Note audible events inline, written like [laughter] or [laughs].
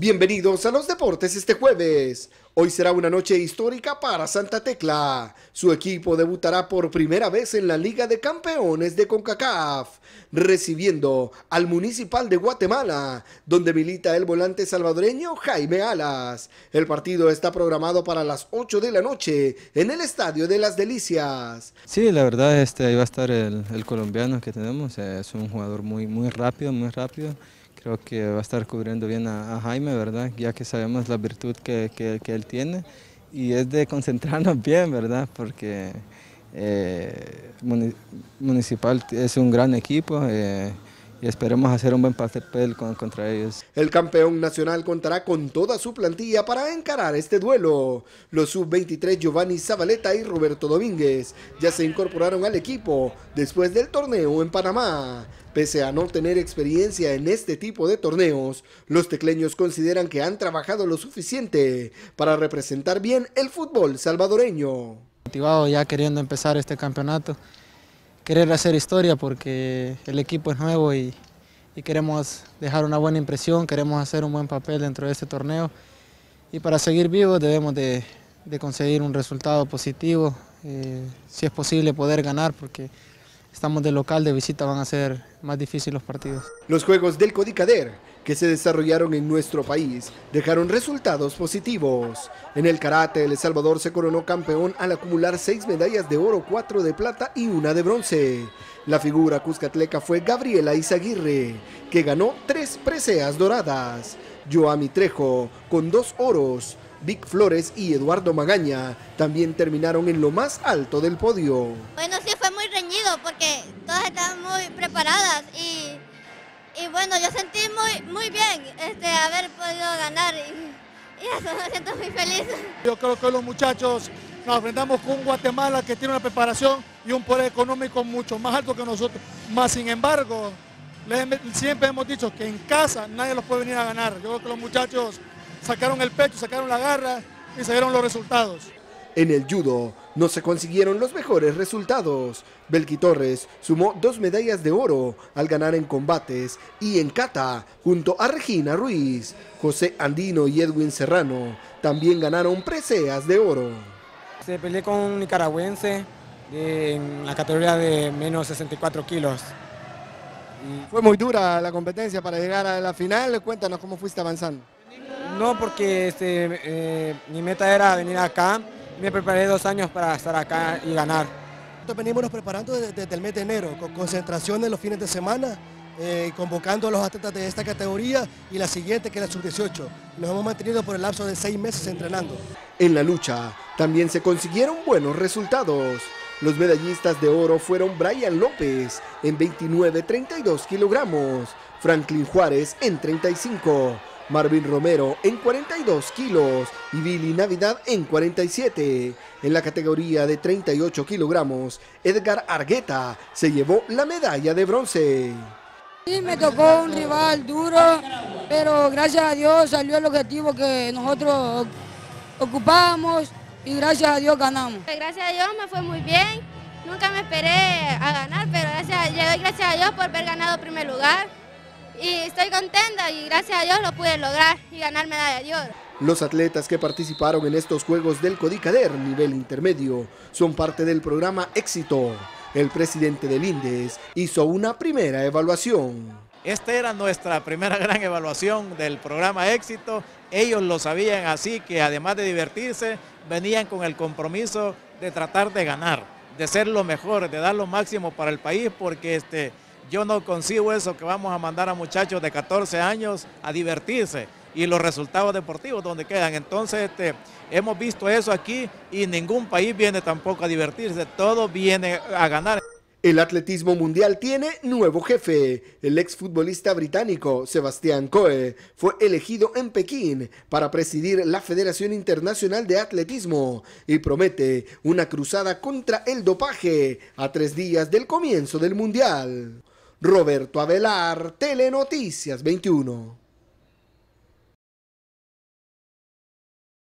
Bienvenidos a los deportes este jueves. Hoy será una noche histórica para Santa Tecla. Su equipo debutará por primera vez en la Liga de Campeones de CONCACAF, recibiendo al Municipal de Guatemala, donde milita el volante salvadoreño Jaime Alas. El partido está programado para las 8 de la noche en el Estadio de las Delicias. Sí, la verdad este, ahí va a estar el, colombiano que tenemos. Es un jugador muy, muy rápido, muy rápido creo que va a estar cubriendo bien a, Jaime, ¿verdad? Ya que sabemos la virtud que, él tiene y es de concentrarnos [laughs] bien, ¿verdad? Porque eh, Municipal es un gran equipo. Eh, y esperemos hacer un buen papel contra ellos. El campeón nacional contará con toda su plantilla para encarar este duelo. Los sub-23 Giovanni Zabaleta y Roberto Domínguez ya se incorporaron al equipo después del torneo en Panamá. Pese a no tener experiencia en este tipo de torneos, los tecleños consideran que han trabajado lo suficiente para representar bien el fútbol salvadoreño. Motivado ya queriendo empezar este campeonato querer hacer historia porque el equipo es nuevo y, queremos dejar una buena impresión, queremos hacer un buen papel dentro de este torneo. Y para seguir vivos debemos de, conseguir un resultado positivo, eh, si es posible poder ganar porque estamos de local, de visita van a ser más difíciles los partidos. Los Juegos del Codicader que se desarrollaron en nuestro país dejaron resultados positivos. En el karate, El Salvador se coronó campeón al acumular seis medallas de oro, cuatro de plata y una de bronce. La figura cuscatleca fue Gabriela Izaguirre, que ganó tres preseas doradas. Joami Trejo, con dos oros. Vic Flores y Eduardo Magaña también terminaron en lo más alto del podio. Bueno, sí fue muy reñido porque todas estaban muy preparadas y bueno, yo sentí muy, muy bien este, haber podido ganar y, eso me siento muy feliz. Yo creo que los muchachos nos enfrentamos con Guatemala que tiene una preparación y un poder económico mucho más alto que nosotros. Más sin embargo, siempre hemos dicho que en casa nadie los puede venir a ganar. Yo creo que los muchachos sacaron el pecho, sacaron la garra y se dieron los resultados. En el judo no se consiguieron los mejores resultados. Belki Torres sumó dos medallas de oro al ganar en combates y en kata junto a Regina Ruiz. José Andino y Edwin Serrano también ganaron preseas de oro. Se peleé con un nicaragüense en la categoría de menos 64 kilos. Fue muy dura la competencia para llegar a la final. Cuéntanos cómo fuiste avanzando. No, porque este, eh, mi meta era venir acá me preparé dos años para estar acá y ganar. Venimos preparando desde, el mes de enero, con concentraciones los fines de semana, eh, convocando a los atletas de esta categoría y la siguiente que es la sub-18. Nos hemos mantenido por el lapso de seis meses entrenando. En la lucha también se consiguieron buenos resultados. Los medallistas de oro fueron Brian López en 29-32 kilogramos, Franklin Juárez en 35, Marvin Romero en 42 kilos y Billy Navidad en 47. En la categoría de 38 kilogramos, Edgar Argueta se llevó la medalla de bronce. Sí, me tocó un rival duro, pero gracias a Dios salió el objetivo que nosotros ocupábamos y gracias a Dios ganamos. Gracias a Dios me fue muy bien, nunca me esperé a ganar, pero gracias, le doy gracias a Dios por haber ganado primer lugar y estoy contenta y gracias a Dios lo pude lograr y ganar medalla de oro. Los atletas que participaron en estos Juegos del Codicader nivel intermedio son parte del programa Éxito. El presidente del INDES hizo una primera evaluación. Esta era nuestra primera gran evaluación del programa Éxito. Ellos lo sabían así que además de divertirse, venían con el compromiso de tratar de ganar, de ser lo mejor, de dar lo máximo para el país, porque este, yo no consigo eso que vamos a mandar a muchachos de 14 años a divertirse y los resultados deportivos donde quedan. Entonces este, hemos visto eso aquí y ningún país viene tampoco a divertirse, todo viene a ganar. El atletismo mundial tiene nuevo jefe. El exfutbolista británico Sebastián Coe fue elegido en Pekín para presidir la Federación Internacional de Atletismo y promete una cruzada contra el dopaje a tres días del comienzo del mundial. Roberto Avelar, Telenoticias 21.